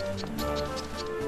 ああ。